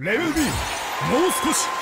レベル B もう少し。